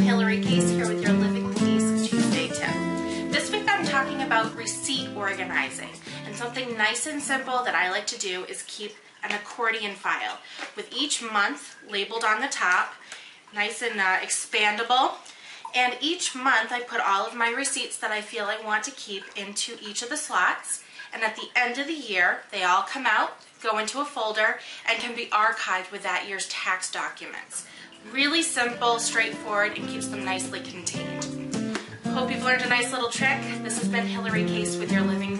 I'm Hillary Case here with your Living Peace Tuesday tip. This week I'm talking about receipt organizing and something nice and simple that I like to do is keep an accordion file with each month labeled on the top, nice and uh, expandable and each month I put all of my receipts that I feel I want to keep into each of the slots. And at the end of the year, they all come out, go into a folder, and can be archived with that year's tax documents. Really simple, straightforward, and keeps them nicely contained. Hope you've learned a nice little trick. This has been Hillary Case with your Living.